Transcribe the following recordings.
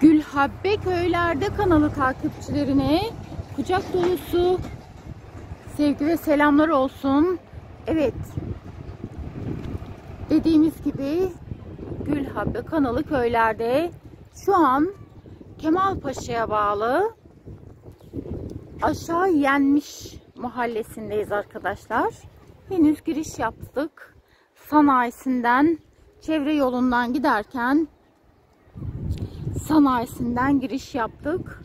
Gülhabbe Köylerde kanalı takipçilerine kucak dolusu sevgi ve selamlar olsun. Evet. Dediğimiz gibi Gülhabbe kanalı köylerde şu an Kemalpaşa'ya bağlı aşağı yenmiş mahallesindeyiz arkadaşlar. Henüz giriş yaptık. Sanayisinden çevre yolundan giderken sanayisinden giriş yaptık.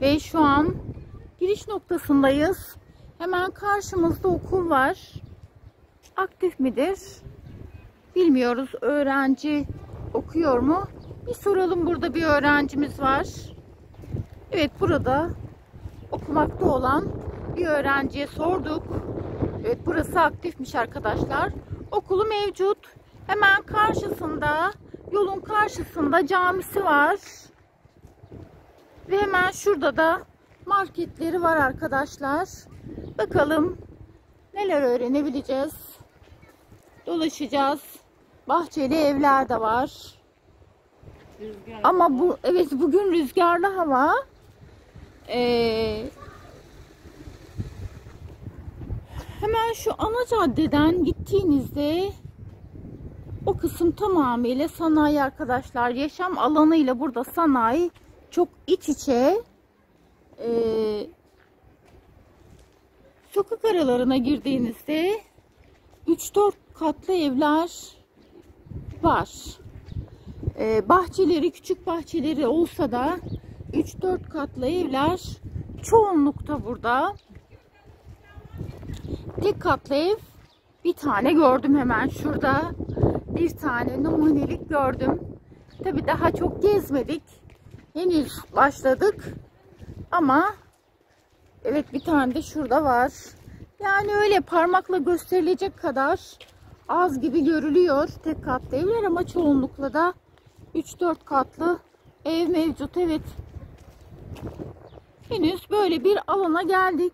Ve şu an giriş noktasındayız. Hemen karşımızda okul var. Aktif midir? Bilmiyoruz. Öğrenci okuyor mu? Bir soralım. Burada bir öğrencimiz var. Evet burada okumakta olan bir öğrenciye sorduk. Evet burası aktifmiş arkadaşlar. Okulu mevcut. Hemen karşısında yolun karşısında camisi var. Ve hemen şurada da marketleri var arkadaşlar. Bakalım neler öğrenebileceğiz. Dolaşacağız. Bahçeli evler de var. Rüzgar. Ama bu evet bugün rüzgarlı hava. Ee, hemen şu ana caddeden gittiğinizde o kısım tamamıyla sanayi arkadaşlar. Yaşam alanıyla burada sanayi çok iç içe. Ee, sokak aralarına girdiğinizde 3-4 katlı evler var. Ee, bahçeleri, küçük bahçeleri olsa da 3-4 katlı evler çoğunlukta burada. Tek katlı ev bir tane gördüm hemen şurada. Bir tane numunelik gördüm. Tabi daha çok gezmedik. Henüz başladık. Ama evet bir tane de şurada var. Yani öyle parmakla gösterilecek kadar az gibi görülüyor tek katlı evler ama çoğunlukla da 3-4 katlı ev mevcut. Evet. Henüz böyle bir alana geldik.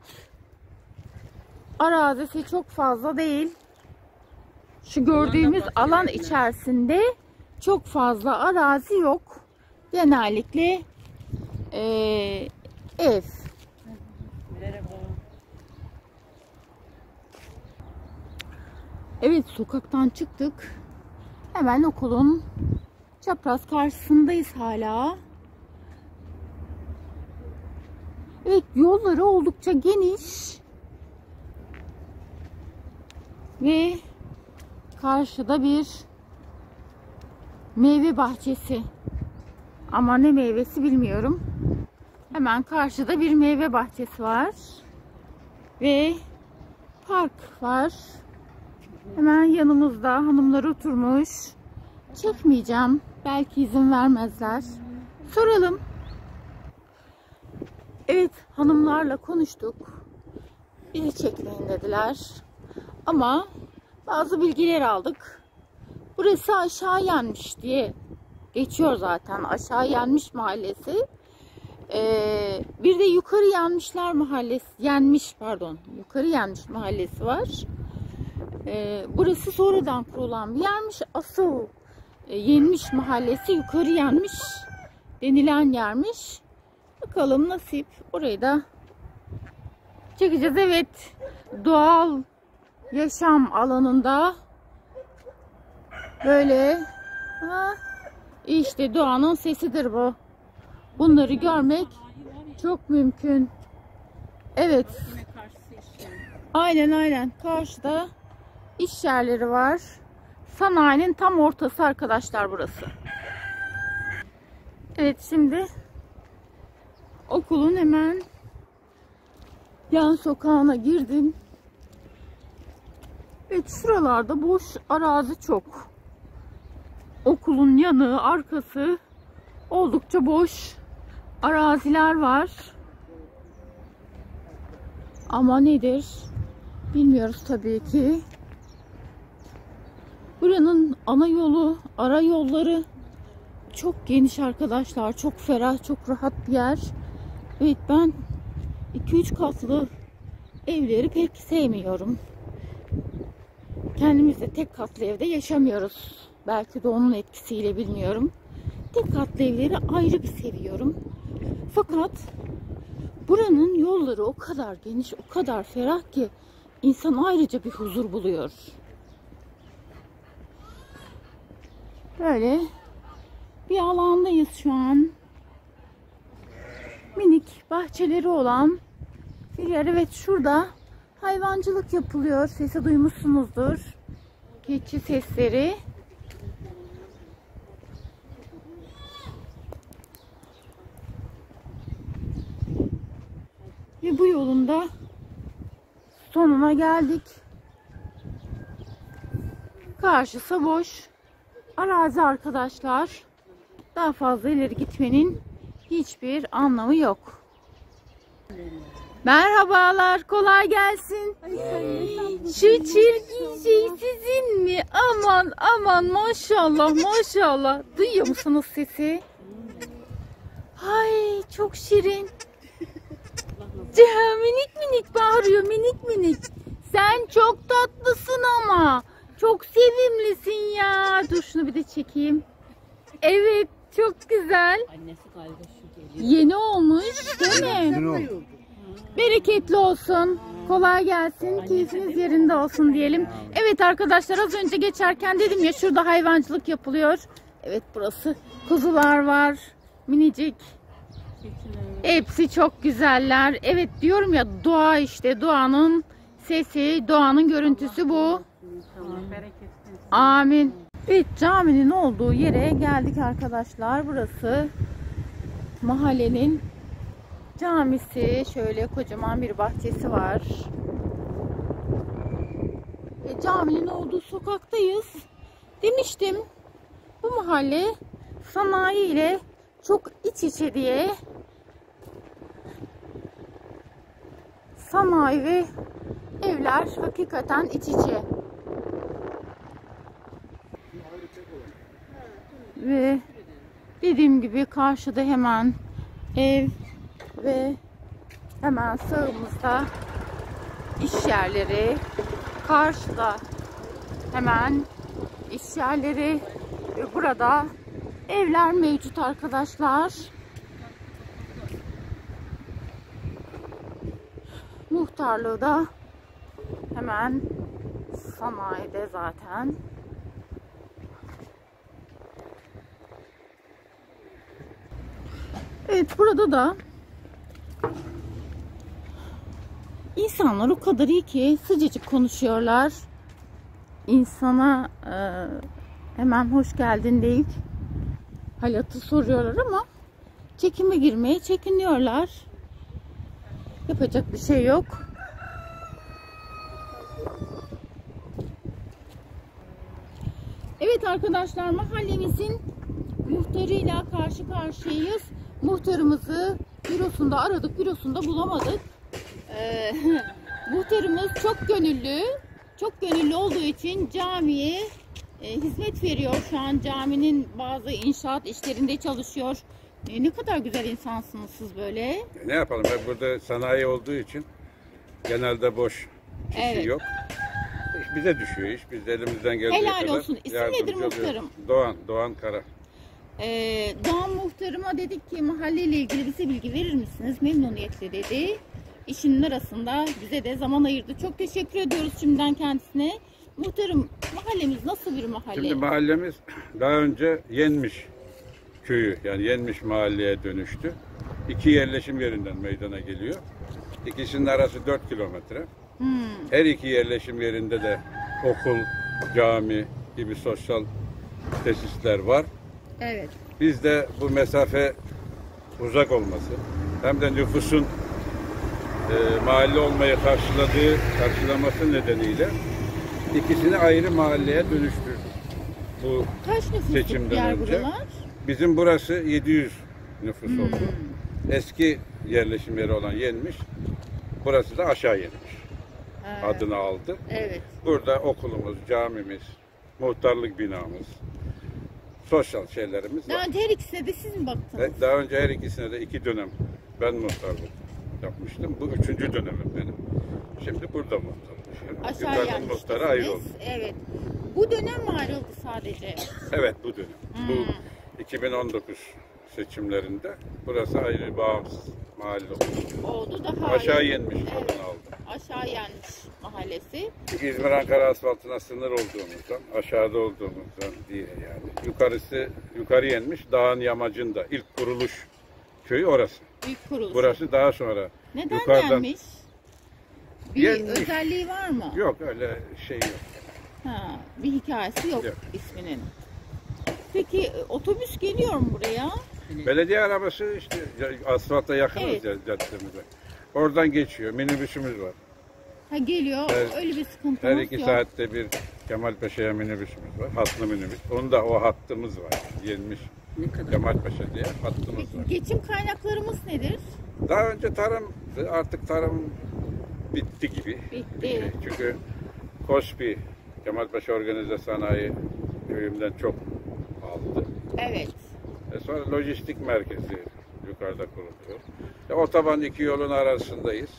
Arazisi çok fazla değil. Şu gördüğümüz alan içerisinde çok fazla arazi yok. Genellikle eee, ev. Evet sokaktan çıktık. Hemen okulun çapraz karşısındayız hala. Evet yolları oldukça geniş. Ve karşıda bir meyve bahçesi. Ama ne meyvesi bilmiyorum. Hemen karşıda bir meyve bahçesi var. Ve park var. Hemen yanımızda hanımlar oturmuş. Çekmeyeceğim. Belki izin vermezler. Soralım. Evet hanımlarla konuştuk. Bizi çekmeyin dediler. Ama bazı bilgiler aldık. Burası aşağı yenmiş diye geçiyor zaten. Aşağı yenmiş mahallesi. Ee, bir de yukarı yenmişler mahallesi. Yenmiş pardon. Yukarı yenmiş mahallesi var. Ee, burası sonradan kurulan bir yermiş. Asıl e, yenmiş mahallesi yukarı yenmiş denilen yermiş. Bakalım nasip. Orayı da çekeceğiz. Evet. Doğal yaşam alanında böyle ha, işte doğanın sesidir bu. Bunları görmek çok mümkün. Evet. Aynen aynen. Karşıda iş yerleri var. Sanayinin tam ortası arkadaşlar burası. Evet şimdi okulun hemen yan sokağına girdim. Evet şuralarda boş arazi çok. Okulun yanı, arkası oldukça boş araziler var. Ama nedir? Bilmiyoruz tabii ki. Buranın ana yolu, ara yolları çok geniş arkadaşlar. Çok ferah, çok rahat bir yer. Evet ben 2-3 katlı evleri pek sevmiyorum. Kendimiz de tek katlı evde yaşamıyoruz. Belki de onun etkisiyle bilmiyorum. tek katlı evleri ayrı bir seviyorum. Fakat buranın yolları o kadar geniş, o kadar ferah ki insan ayrıca bir huzur buluyor. Böyle bir alandayız şu an. Minik bahçeleri olan bir yer. Evet şurada hayvancılık yapılıyor. Sesi duymuşsunuzdur. Keçi sesleri. Ve bu yolunda sonuna geldik. Karşısı boş. Arazi arkadaşlar. Daha fazla ileri gitmenin hiçbir anlamı yok. Merhabalar, kolay gelsin. Şu çirkin şey sizin mi? Aman aman maşallah maşallah. Duyuyor musunuz sesi? Ay çok şirin. Ciha minik minik bağırıyor minik minik. Sen çok tatlısın ama. Çok sevimlisin ya. Dur şunu bir de çekeyim. Evet çok güzel. Annesi galiba şu geliyor. Yeni olmuş değil mi? Bereketli olsun. Kolay gelsin. Keyfiniz yerinde olsun diyelim. Evet arkadaşlar az önce geçerken dedim ya şurada hayvancılık yapılıyor. Evet burası. Kuzular var. Minicik. Keçiler. Hepsi çok güzeller. Evet diyorum ya doğa işte doğanın sesi, doğanın görüntüsü bu. Amin. Evet caminin olduğu yere geldik arkadaşlar. Burası mahallenin camisi. Şöyle kocaman bir bahçesi var. E, caminin olduğu sokaktayız. Demiştim bu mahalle sanayi ile çok iç içe diye sanayi ve evler hakikaten iç içe. Ve dediğim gibi karşıda hemen ev ve hemen sağımızda iş yerleri. Karşıda hemen iş yerleri ve burada evler mevcut arkadaşlar. Muhtarlığı da hemen sanayide zaten. Evet burada da insanlar o kadar iyi ki sıcacık konuşuyorlar. İnsana e, hemen hoş geldin deyip halatı soruyorlar ama çekime girmeye çekiniyorlar. Yapacak bir şey yok. Evet arkadaşlar mahallemizin muhtarıyla karşı karşıyayız. Muhtarımızı bürosunda aradık, bürosunda bulamadık. Ee, muhtarımız çok gönüllü, çok gönüllü olduğu için camiye e, hizmet veriyor. Şu an caminin bazı inşaat işlerinde çalışıyor. E, ne kadar güzel insansınız siz böyle. Ne yapalım? Hep burada sanayi olduğu için genelde boş kişi Evet. yok. İş bize düşüyor iş. Biz de elimizden geldiği Helal kadar olsun. İsim nedir oluyoruz. muhtarım? Doğan, Doğan Kara. Ee, Doğan muhtarıma dedik ki mahalleyle ilgili bize bilgi verir misiniz? Memnuniyetle dedi. İşinin arasında bize de zaman ayırdı. Çok teşekkür ediyoruz şimdiden kendisine. Muhtarım mahallemiz nasıl bir mahalle? Şimdi mahallemiz daha önce Yenmiş köyü yani Yenmiş mahalleye dönüştü. İki yerleşim yerinden meydana geliyor. İkisinin arası 4 kilometre. Hmm, Her iki yerleşim yerinde de okul, cami gibi sosyal tesisler var. evet. Biz de bu mesafe uzak olması hem de nüfusun e, mahalle olmayı karşıladığı karşılaması nedeniyle ikisini ayrı mahalleye dönüştürdük. Bu Kaç Seçimden yer önce. buralar? bizim burası 700 nüfus oldu. Eski yerleşim yeri olan Yenmiş. Burası da aşağı Yenmiş. Ha, Adını aldı. Evet. Burada okulumuz, camimiz, muhtarlık binamız, sosyal şeylerimiz Daha var. önce her ikisine de siz mi baktınız? Ve Daha önce her ikisine de iki dönem ben muhtarlık yapmıştım. Bu üçüncü dönemim benim. Şimdi burada muhtarım. Şimdi Aşağı yukarıda yerleştiniz. muhtara ayrıldı. Evet. Bu dönem mi ayrıldı sadece? Evet bu dönem. Bu 2019 seçimlerinde burası ayrı bağımsız mahalle oldu. Oldu daha Aşağı yenmiş Evet. aldı. Aşağı yenmiş mahallesi. Çünkü İzmir Ankara asfaltına sınır olduğumuzdan, aşağıda olduğumuzdan diye yani. Yukarısı, yukarı yenmiş dağın yamacında ilk kuruluş köyü orası. Büyük kuruluş. Burası daha sonra Neden yukarıdan- yenmiş? Bir Yenmiş. özelliği var mı? yok öyle şey yok. Ha, bir hikayesi yok, Yok. isminin. Peki otobüs geliyor mu buraya? Belediye arabası işte asfalta yakınız Evet. ya caddemize. Oradan geçiyor. Minibüsümüz var. Ha geliyor. Her- Öyle bir sıkıntımız Her iki yok. saatte bir Kemalpaşa'ya minibüsümüz var. Hatlı minibüs. Onun da o hattımız var. Yenmiş Ne kadar? Diye hattımız var. Geçim kaynaklarımız nedir? Daha önce tarımdı. Artık tarım bitti gibi. Bitti. Çünkü KOSPİ Kemalpaşa Organize Sanayi köyümden çok aldı. Evet. E sonra lojistik merkezi yukarıda kuruluyor. E, otoban iki yolun arasındayız.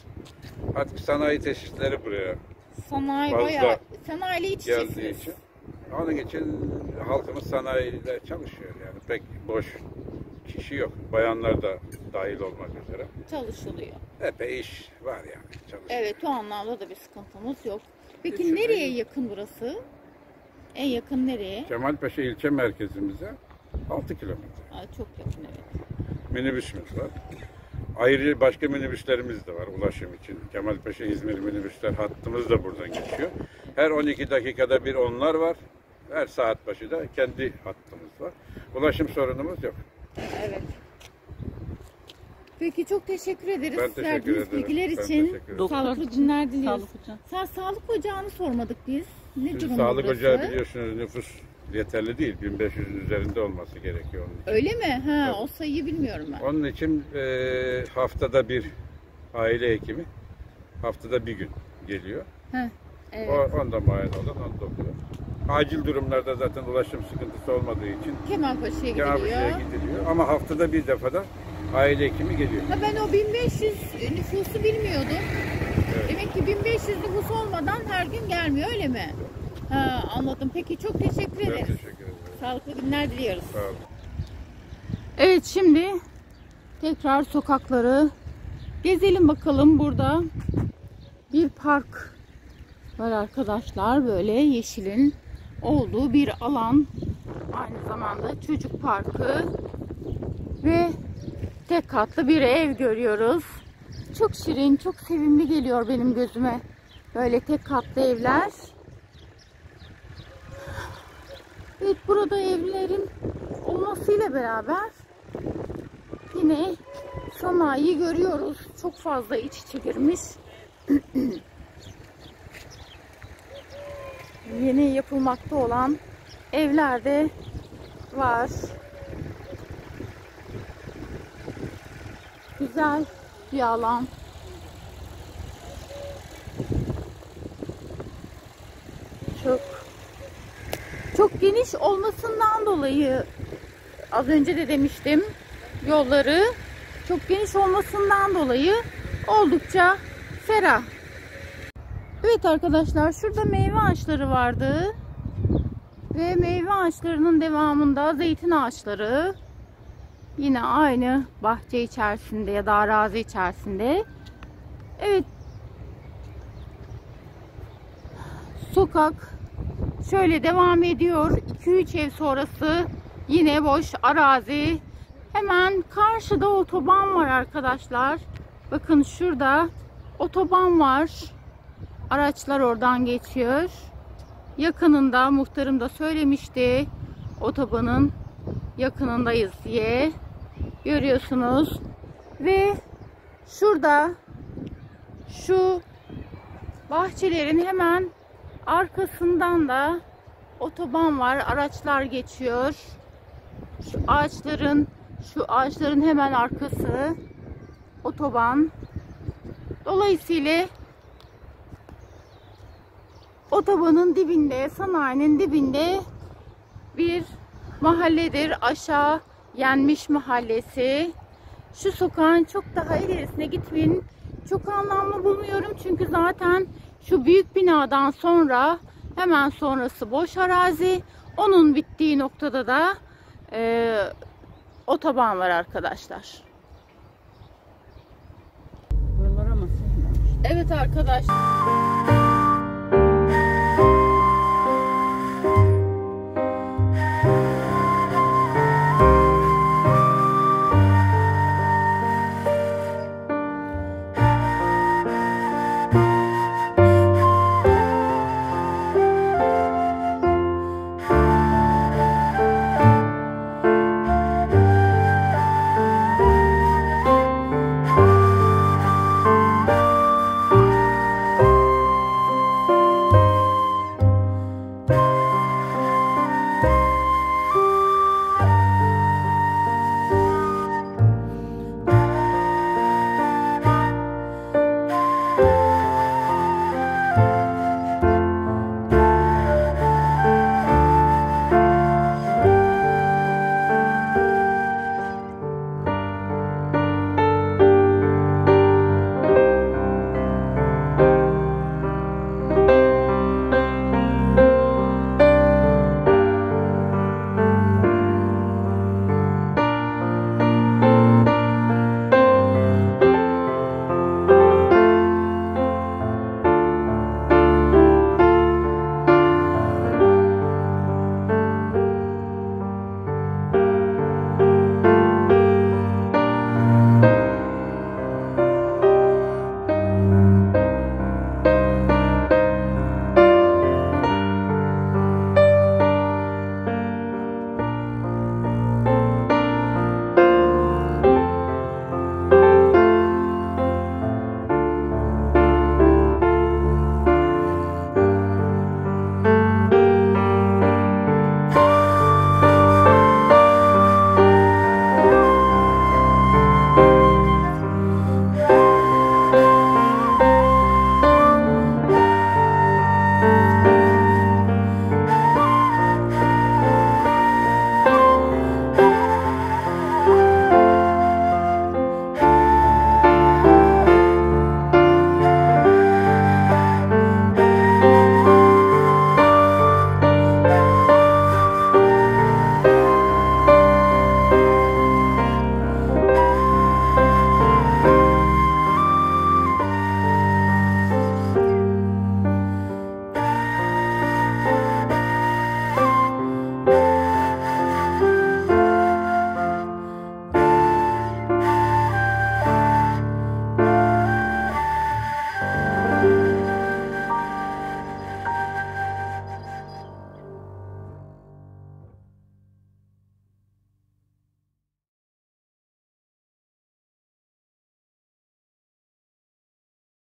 Artık sanayi tesisleri buraya Sanayi Fazla bayağı, sanayiyle iç için. Onun için halkımız sanayide çalışıyor boş kişi yok. Bayanlar da dahil olmak üzere. Çalışılıyor. Epey iş var yani çalışıyor. Evet o anlamda da bir sıkıntımız yok. Peki Geçim nereye yok. yakın burası? En yakın nereye? Kemalpaşa ilçe merkezimize 6 kilometre. Aa, çok yakın evet. Minibüsümüz var. Ayrı başka minibüslerimiz de var ulaşım için. Kemalpaşa İzmir minibüsler hattımız da buradan geçiyor. Her 12 dakikada bir onlar var. Her saat başı da kendi var. Ulaşım sorunumuz yok. Evet. Peki çok teşekkür ederiz. Ben teşekkür Verdiğiniz ederim. bilgiler Ben için. teşekkür ederim. Sağlıklı günler diliyoruz. Sağlık hocam. Sen sağlık ocağını sormadık biz. Ne Şimdi durumda sağlık burası? ocağı biliyorsunuz nüfus yeterli değil. 1500'ün üzerinde olması gerekiyor onun için. Öyle mi? Ha, o sayıyı bilmiyorum ben. Onun için e, haftada bir aile hekimi haftada bir gün geliyor. Heh, evet. O, onda muayene olan onda okuyor. Acil durumlarda zaten ulaşım sıkıntısı olmadığı için Kemalpaşa'ya gidiliyor. Kemalpaşa'ya gidiliyor. Ama haftada bir defa da aile hekimi geliyor. Ha, ben o 1500 nüfusu bilmiyordum. Evet. Demek ki 1500 nüfus olmadan her gün gelmiyor öyle mi? Ha, anladım. Peki çok teşekkür Ben ederiz. teşekkür ederim. Sağlıklı günler diliyoruz. Sağ olun. Evet şimdi tekrar sokakları gezelim bakalım burada bir park var arkadaşlar böyle yeşilin olduğu bir alan aynı zamanda çocuk parkı ve tek katlı bir ev görüyoruz çok şirin çok sevimli geliyor benim gözüme böyle tek katlı evler Evet burada evlerin olmasıyla beraber yine sanayi görüyoruz. Çok fazla iç içe girmiş. Yeni yapılmakta olan evler de var. Güzel bir alan. Çok çok geniş olmasından dolayı az önce de demiştim yolları çok geniş olmasından dolayı oldukça ferah. Evet arkadaşlar şurada meyve ağaçları vardı. Ve meyve ağaçlarının devamında zeytin ağaçları yine aynı bahçe içerisinde ya da arazi içerisinde. Evet. Sokak şöyle devam ediyor. 2-3 ev sonrası yine boş arazi. Hemen karşıda otoban var arkadaşlar. Bakın şurada otoban var. Araçlar oradan geçiyor. Yakınında muhtarım da söylemişti. Otobanın yakınındayız diye. Görüyorsunuz. Ve şurada şu bahçelerin hemen arkasından da otoban var. Araçlar geçiyor. Şu ağaçların şu ağaçların hemen arkası otoban. Dolayısıyla otobanın dibinde, sanayinin dibinde bir mahalledir. Aşağı Yenmiş Mahallesi. Şu sokağın çok daha ilerisine gitmeyin. Çok anlamlı bulmuyorum çünkü zaten şu büyük binadan sonra hemen sonrası boş arazi. Onun bittiği noktada da e, otoban var arkadaşlar. Evet arkadaşlar.